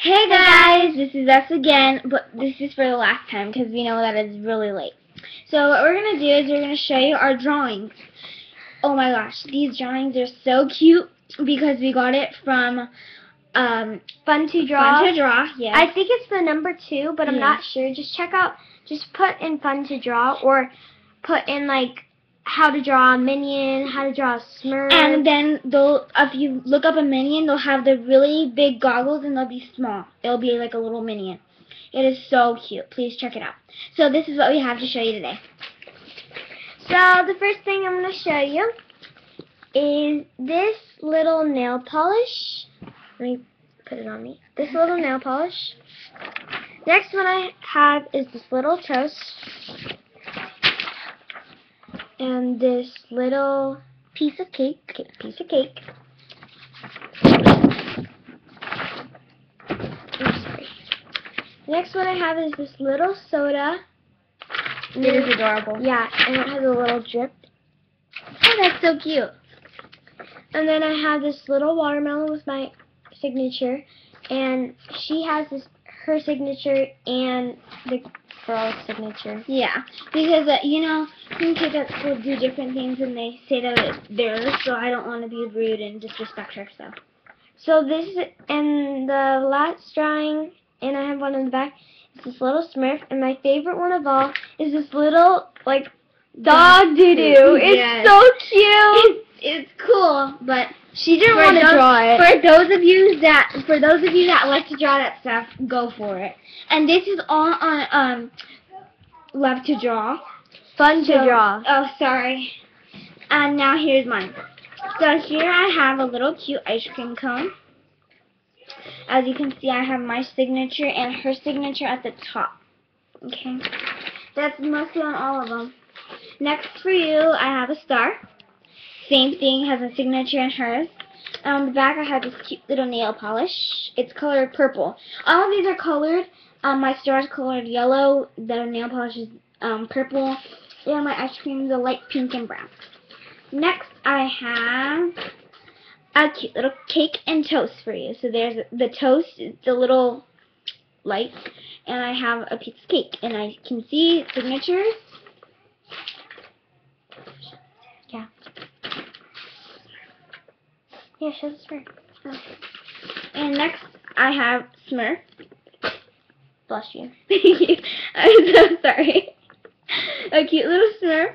Hey guys, this is us again, but this is for the last time because we know that it's really late. So what we're going to do is we're going to show you our drawings. Oh my gosh, these drawings are so cute because we got it from um, Fun to Draw. Fun to Draw, yeah. I think it's the number two, but I'm Yeah. not sure. Just check out, just put in Fun to Draw or put in like how to draw a minion, how to draw a Smurf. and then they'll, if you look up a minion, they'll have the really big goggles and they'll be small. It'll be like a little minion. It is so cute. Please check it out. So this is what we have to show you today. So the first thing I'm going to show you is this little nail polish. Let me put it on me. This little nail polish. Next one I have is this little toast. And this little piece of cake. ca- Piece of cake. Oops, sorry. Next one I have is this little soda. It is adorable. yeah, and it has a little drip. Oh, that's so cute. And then I have this little watermelon with my signature, and she has this her signature and the girl's signature. Yeah, because uh, you know, some kids at school do different things and they say that it's theirs, so I don't want to be rude and disrespect her. So So this is and the last drawing, and I have one in the back. Is this little Smurf, and my favorite one of all is this little like dog doo doo. It's so cute. it's, it's cool, but She didn't want to draw it. For those of you that for those of you that like to draw that stuff, go for it. And this is all on um love to draw. Fun to draw. Oh, sorry. And now here's mine. So here I have a little cute ice cream cone. As you can see, I have my signature and her signature at the top. Okay. That's mostly on all of them. Next for you, I have a star. Same thing, has a signature and hers. On the back, I have this cute little nail polish. It's colored purple. All of these are colored. Um, my star is colored yellow. The nail polish is um, purple. And my ice cream is a light pink and brown. Next, I have a cute little cake and toast for you. So there's the toast, the little light, and I have a piece of cake, and I can see signatures. Yeah. Yeah, show the Smurf. And next, I have Smurf. Bless you. I'm so sorry. A cute little Smurf,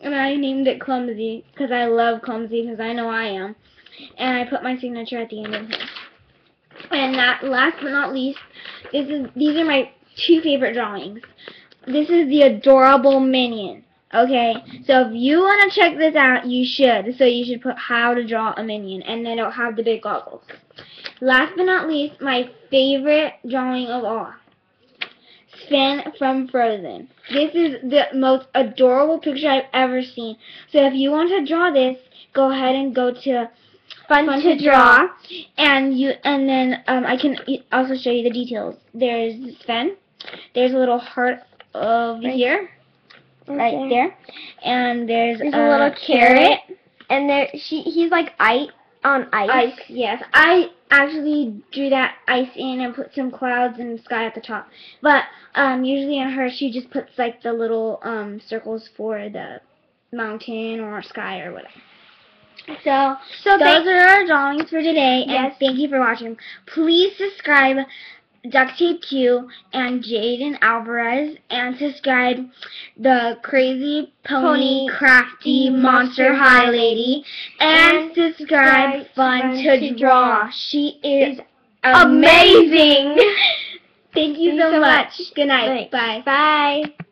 and I named it Clumsy because I love Clumsy because I know I am. And I put my signature at the end of it. And that, last but not least, this is these are my two favorite drawings. This is the adorable minion. Okay, so if you want to check this out, you should. So you should put how to draw a minion, and then it'll have the big goggles. Last but not least, my favorite drawing of all. Sven from Frozen. This is the most adorable picture I've ever seen. So if you want to draw this, go ahead and go to Fun, Fun to, to draw. Draw, and you and then um, I can also show you the details. There's Sven. There's a little heart over Right here, right there, and there's, There's a, a little carrot. And there, she, he's like ice on ice. Ice, yes. I actually drew that ice in and put some clouds and sky at the top. But um, usually on her, she just puts like the little um, circles for the mountain or sky or whatever. So, So those are our drawings for today, and Yes. thank you for watching. Please subscribe Duct Tape Q and Jaidynn Alvarez, and subscribe the Crazy Pony, Pony Crafty Monster High Lady, and subscribe Fun to Draw. She is amazing. Thank you Thank you so so much. much. Good night. Thanks. Bye. Bye.